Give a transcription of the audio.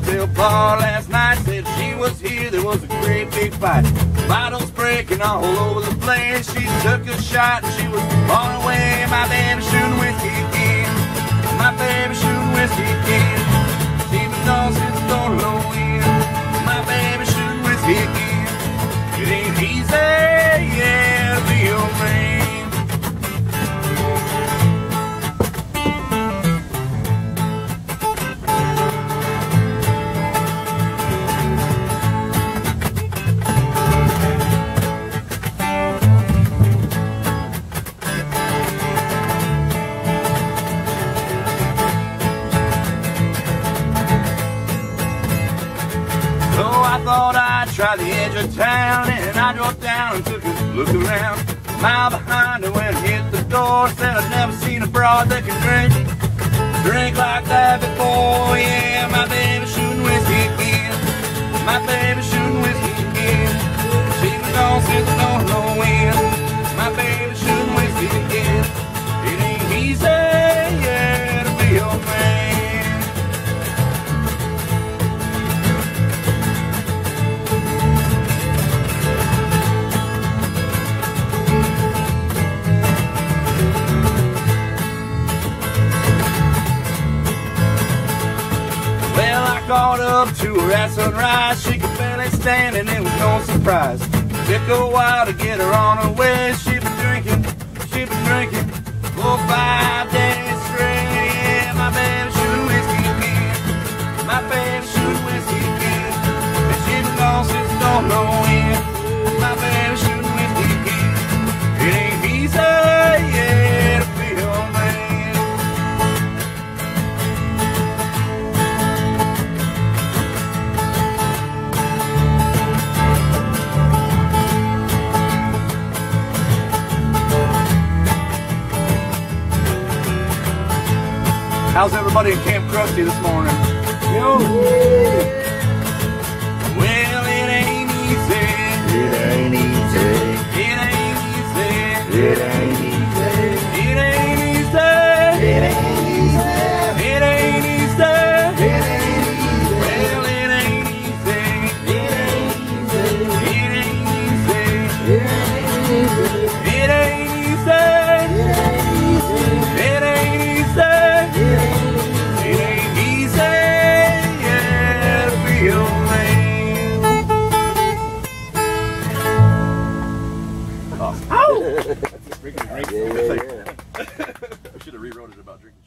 bar last night, said she was here, there was a great big fight. Bottles breaking all over the place. She took a shot she was on her way. My baby shooting whiskey again. My baby shooting whiskey again. I'd the edge of town and I drove down and took a look around. A mile behind her when I hit the door, said I'd never seen a broad that could drink. Drink like that before, yeah, my baby shooting whiskey again. My baby shooting Up to her at sunrise. She could barely stand and it was no surprise. Took a while to get her on her way. She been drinking, she been drinking How's everybody in Camp Crusty this morning? Yo. should have rewrote it about drinking.